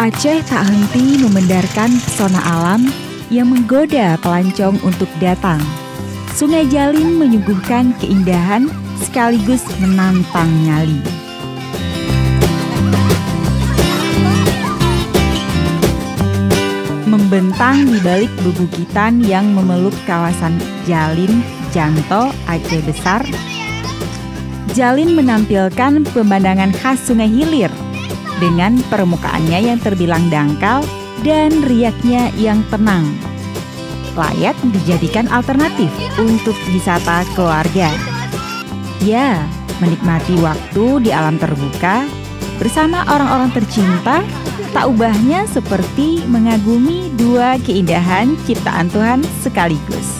Aceh tak henti memendarkan pesona alam yang menggoda pelancong untuk datang. Sungai Jalin menyuguhkan keindahan sekaligus menantang nyali. Membentang di balik bebukitan yang memeluk kawasan Jalin, Janto, Aceh Besar, Jalin menampilkan pemandangan khas Sungai Hilir dengan permukaannya yang terbilang dangkal dan riaknya yang tenang. Layak dijadikan alternatif untuk wisata keluarga. Ya, menikmati waktu di alam terbuka bersama orang-orang tercinta tak ubahnya seperti mengagumi dua keindahan ciptaan Tuhan sekaligus.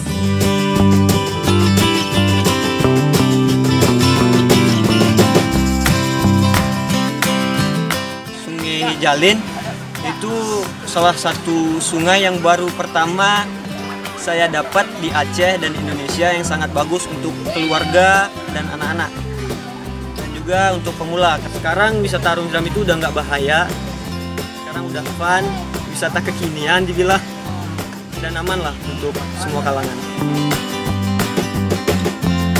Jalin itu salah satu sungai yang baru pertama saya dapat di Aceh dan Indonesia yang sangat bagus untuk keluarga dan anak-anak. Dan juga untuk pemula. Sekarang wisata Arung Jeram itu udah nggak bahaya. Sekarang udah fun wisata kekinian dibilang. Dan aman lah untuk semua kalangan.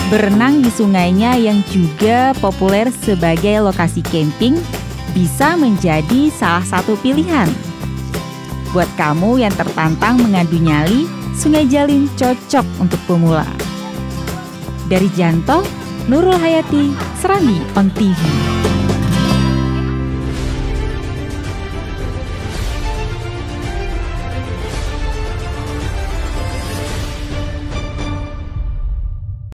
Berenang di sungainya yang juga populer sebagai lokasi camping bisa menjadi salah satu pilihan. Buat kamu yang tertantang mengadu nyali, Sungai Jalin cocok untuk pemula. Dari Janto, Nurul Hayati, Serambi on.